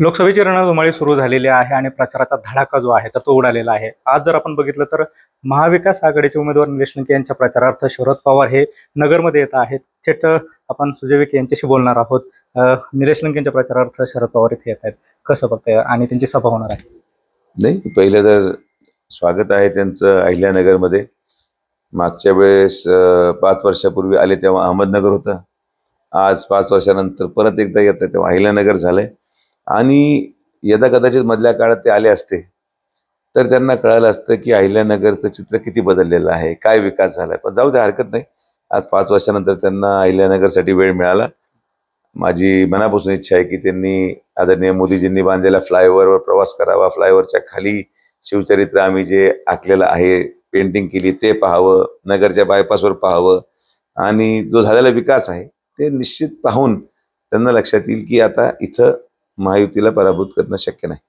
लोकसभेची रणधुमाळी सुरू झालेली आहे आणि प्रचाराचा धडाका जो आहे तर तो उडालेला आहे. आज जर आपण बघितलं तर महाविकास आघाडीचे उमेदवार निलेश लंके यांच्या प्रचारार्थ शरद पवार हे नगरमध्ये येत आहेत. थेट आपण सुजय विखे यांच्याशी बोलणार आहोत. निलेश लंके यांच्या प्रचारार्थ शरद पवार इथे येत आहेत. कसं बघताय? आणि त्यांची सभा होणार आहे. नाही पहिलं तर स्वागत आहे त्यांचं अहिल्यानगरमध्ये मागच्या वेळेस पाच वर्षापूर्वी आले तेव्हा अहमदनगर होतं. आज पाच वर्षानंतर परत एकदा येत आहे तेव्हा अहिल्यानगर झालंय. आणि यदा कदाचित मधल्या काळात ते आले असते तर त्यांना कळालं असतं की अहिल्यानगरचं चित्र किती बदललेलं आहे काय विकास झाला आहे पण जाऊ द्या हरकत नाही. आज पाच वर्षानंतर त्यांना अहिल्यानगरसाठी वेळ मिळाला. माझी मनापासून इच्छा आहे की त्यांनी आदरणीय मोदीजींनी बांधलेल्या फ्लायओव्हरवर प्रवास करावा. फ्लायओव्हरच्या खाली शिवचरित्र आम्ही जे आखलेलं आहे पेंटिंग केली ते पाहावं नगरच्या बायपासवर पाहावं. आणि जो झालेला विकास आहे ते निश्चित पाहून त्यांना लक्षात येईल की आता इथं महायुतीला पराभूत करणं शक्य नाही.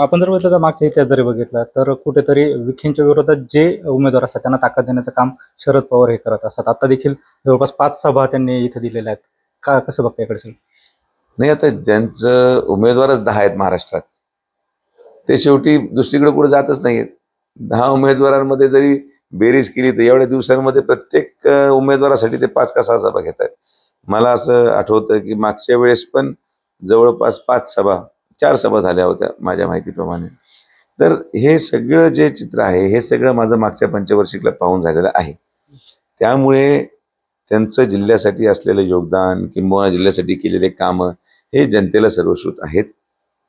आपण जर बघितलं तर मागच्या इतिहास जरी बघितला तर कुठेतरी विखेंच्या विरोधात जे उमेदवार असतात त्यांना ताकद देण्याचं काम शरद पवार हे करत असतात. आता देखील जवळपास पाच सभा त्यांनी इथे दिलेल्या आहेत. का कसं बघता इकडे? नाही आता ज्यांचं उमेदवारच दहा आहेत महाराष्ट्रात ते शेवटी दुसरीकडे कुठे जातच नाहीत दहा उमेदवारांमध्ये जरी बेरीज केली तर एवढ्या दिवसांमध्ये प्रत्येक उमेदवारासाठी ते पाच का सहा सभा घेत आहेत मला असं आठवतं की मागच्या वेळेस पण जवळपास पाच सभा चार सभा झाल्या होत्या माझ्या माहितीप्रमाणे. तर हे सगळं जे चित्र आहे हे सगळं माझं मागच्या पंचवर्षिकला पाहून झालेलं आहे. त्यामुळे त्यांचं जिल्ह्यासाठी असलेलं योगदान किंवा जिल्ह्यासाठी केलेले कामं हे जनतेला सर्वश्रुत आहेत.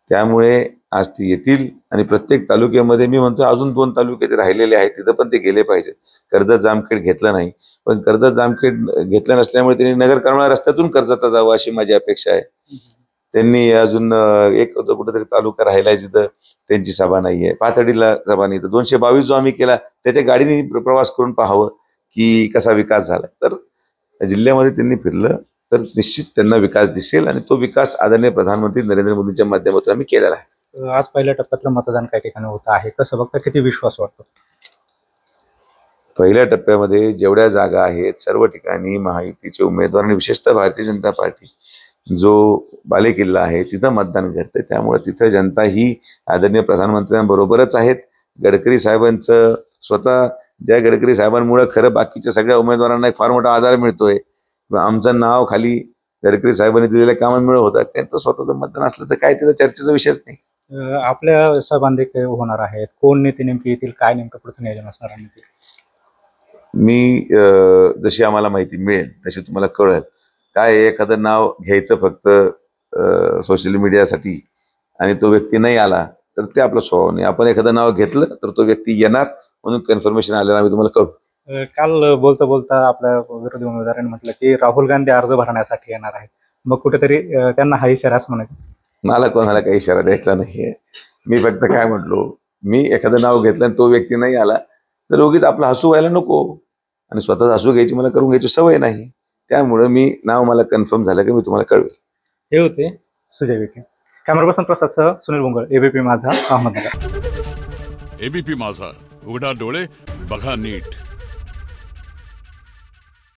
त्यामुळे आज ती येतील आणि प्रत्येक तालुक्यामध्ये मी म्हणतो अजून दोन तालुके ते राहिलेले आहेत तिथं पण ते गेले पाहिजे. कर्जत जामखेड घेतलं नाही पण कर्जत जामखेड घेतलं नसल्यामुळे त्यांनी नगर करमाळा रस्त्यातून कर्जता जावं अशी माझी अपेक्षा आहे. त्यांनी अजून एक कुठेतरी तालुका राहिलाय जिथं त्यांची सभा नाही आहे पाथर्डीला सभा नाही. तर दोनशे बावीस जो आम्ही केला त्याच्या गाडीने प्र- प्रवास करून पाहावं की कसा विकास झाला. तर जिल्ह्यामध्ये त्यांनी फिरलं तर निश्चित त्यांना विकास दिसेल आणि तो विकास आदरणीय प्रधानमंत्री नरेंद्र मोदींच्या माध्यमातून आम्ही केलेला आहे. आज पहिल्या टप्प्यातलं मतदान काही ठिकाणी होत आहे कसं बघता किती विश्वास वाटतो? पहिल्या टप्प्यामध्ये जेवढ्या जागा आहेत सर्व ठिकाणी महायुतीचे उमेदवार आणि विशेषतः भारतीय जनता पार्टी जो बालेकिल्ला आहे तिथं मतदान घडतंय. त्यामुळे तिथं जनता ही आदरणीय प्रधानमंत्र्यांबरोबरच आहेत. गडकरी साहेबांचं स्वतः ज्या गडकरी साहेबांमुळे खरं बाकीच्या सगळ्या उमेदवारांना एक फार मोठा आधार मिळतोय. आमचं नाव खाली गडकरी साहेबांनी दिलेल्या कामांमुळे होतं. त्यांचं स्वतःचं मतदान असलं तर काय तिथं चर्चेचा विषयच नाही. आपल्या देखील होणार आहेत. कोण नेते नेमके येतील? काय नेमकं पुढचं नियोजन असणार आहे? मी जशी आम्हाला माहिती मिळेल तशी तुम्हाला कळेल. काय एखादं नाव घ्यायचं फक्त सोशल मीडियासाठी आणि तो व्यक्ती नाही आला तर ते आपलं स्वभाव नाही. आपण एखादं नाव घेतलं तर तो व्यक्ती येणार म्हणून कन्फर्मेशन आल्यानं आम्ही तुम्हाला कळू काल बोलता बोलता आपल्या विरोधी उमेदवारांनी म्हटलं की राहुल गांधी अर्ज भरण्यासाठी येणार आहेत. मग कुठेतरी त्यांना हा इशारा असं म्हणायचं. मला कोणाला काही इशारा द्यायचा नाहीये. मी फक्त काय म्हटलो मी एखादं नाव घेतलं आणि तो व्यक्ती नाही आला तर उगीच आपलं हसू व्हायला नको. आणि स्वतःच हसू घ्यायची मला करून घ्यायची सवय नाही. त्यामुळं मी नाव मला कन्फर्म झालं की मी तुम्हाला कळवेल. हे होते सुजय विखे. कॅमेरा पर्सन प्रसादसह सुनील बोंगळ एबीपी माझा अहमदनगर. एबीपी माझा. उघडा डोळे बघा नीट.